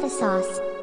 The sauce.